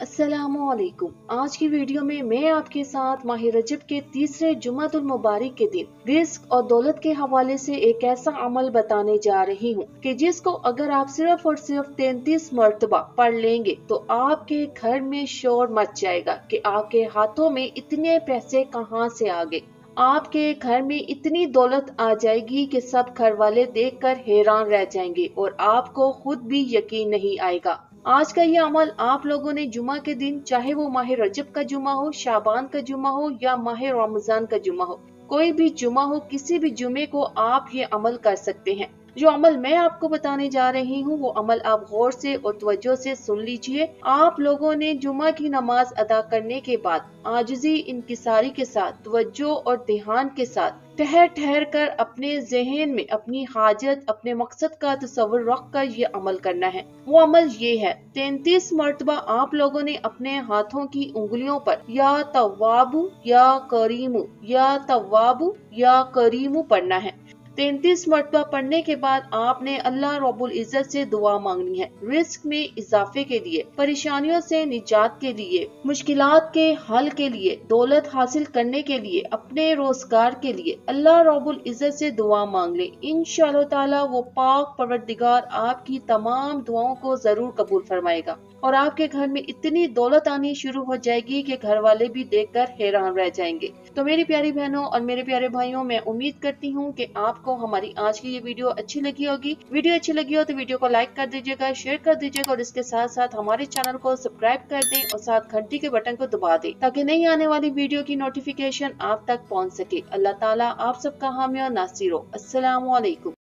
अस्सलामुअलैकुम। आज की वीडियो में मैं आपके साथ माह रजब के तीसरे जुमातुल मुबारक के दिन रिस्क और दौलत के हवाले से एक ऐसा अमल बताने जा रही हूँ कि जिसको अगर आप सिर्फ़ और सिर्फ़ तैतीस मरतबा पढ़ लेंगे तो आपके घर में शोर मच जाएगा कि आपके हाथों में इतने पैसे कहाँ से आ गए। आपके घर में इतनी दौलत आ जाएगी कि सब घर वाले देख कर हैरान रह जाएँगे और आपको खुद भी यकीन नहीं आएगा। आज का ये अमल आप लोगों ने जुमा के दिन, चाहे वो माह रजब का जुमा हो, शाबान का जुमा हो या माह रमज़ान का जुमा हो, कोई भी जुमा हो, किसी भी जुमे को आप ये अमल कर सकते हैं। जो अमल मैं आपको बताने जा रही हूँ, वो अमल आप गौर से और तवज्जो से सुन लीजिए। आप लोगों ने जुमा की नमाज़ अदा करने के बाद आजजी इनकिसारी के साथ, तवज्जो और ध्यान के साथ ठहर ठहर कर अपने जहन में अपनी हाजत, अपने मकसद का तस्वर रख कर ये अमल करना है। वो अमल ये है, तैतीस मरतबा आप लोगों ने अपने हाथों की उंगलियों पर या तवाबू या करीमू, या तवाबू या करीमू पढ़ना है। तैतीस मरतबा पढ़ने के बाद आपने अल्लाह रबुल इज़्ज़त से दुआ मांगनी है। रिस्क में इजाफे के लिए, परेशानियों से निजात के लिए मुश्किल के हल के लिए, दौलत हासिल करने के लिए, अपने रोज़गार के लिए अल्लाह रबुल इज़्ज़त से दुआ मांग ले। इन ताला वो पाक परवरदिगार आपकी तमाम दुआओं को ज़रूर कबूल फरमाएगा। और आपके घर में इतनी दौलत आनी शुरू हो जाएगी कि घर वाले भी देखकर हैरान रह जाएँगे। तो मेरी प्यारी बहनों और मेरे प्यारे भाइयों, मैं उम्मीद करती हूँ कि आपको हमारी आज की ये वीडियो अच्छी लगी होगी। वीडियो अच्छी लगी हो तो वीडियो को लाइक कर दीजिएगा, शेयर कर दीजिएगा और इसके साथ साथ हमारे चैनल को सब्सक्राइब कर दे और साथ घंटी के बटन को दबा दे ताकि नई आने वाली वीडियो की नोटिफिकेशन आप तक पहुँच सके। अल्लाह ताला आप सबका हामी और नासिर हो। असलकुम